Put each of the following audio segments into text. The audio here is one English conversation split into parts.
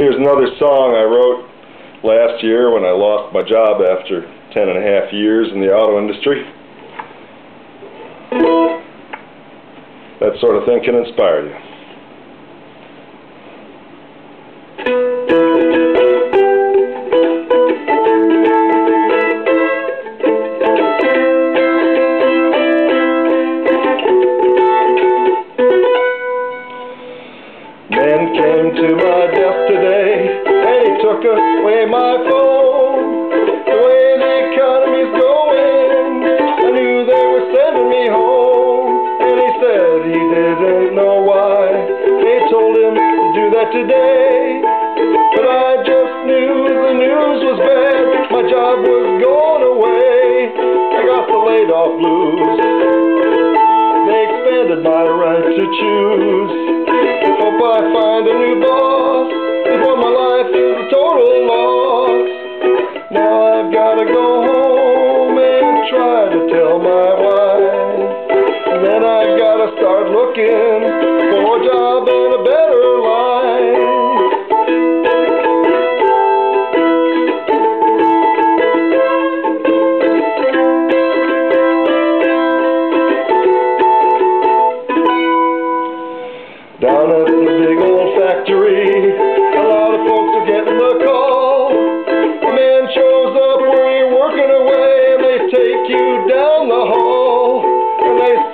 Here's another song I wrote last year when I lost my job after ten and a half years in the auto industry. That sort of thing can inspire you. That today. But I just knew the news was bad. My job was going away. I got the laid off blues. They expanded my right to choose. Hope I find a new boss before my life is a total loss. Now I've gotta go home and try to tell my wife. And then I gotta start looking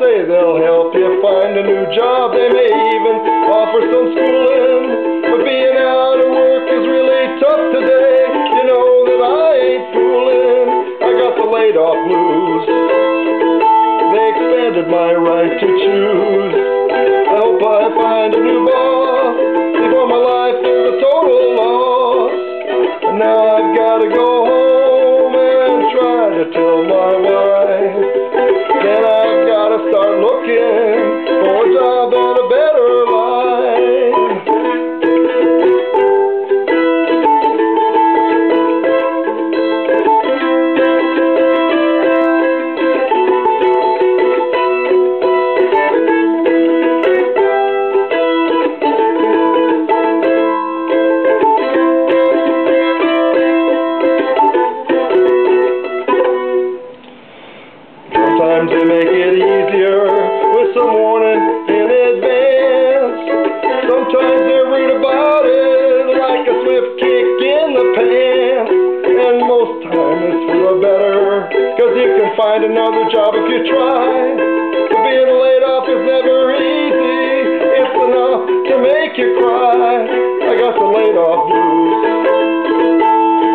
say they'll help you find a new job. They may even offer some schooling. But being out of work is really tough today. You know that I ain't fooling. I got the laid off blues. They expanded my right to choose. find another job if you try. But being laid off is never easy. It's enough to make you cry. I got the laid off blues.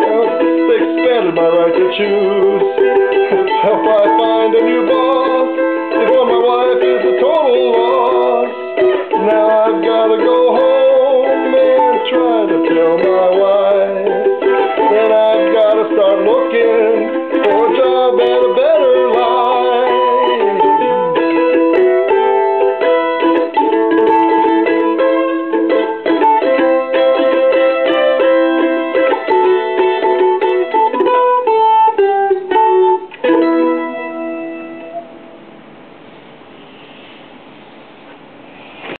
Well, they expanded my right to choose. Help I find a new boss. Before my wife is a total loss. Now I've got to go home and try to tell my